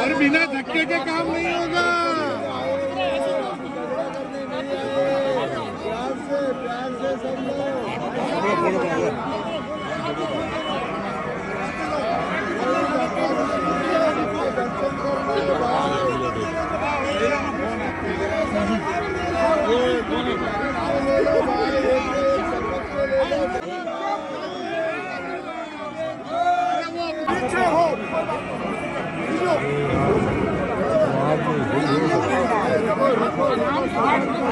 और बिना धक्के के काम नहीं होगा। प्यार Thank you.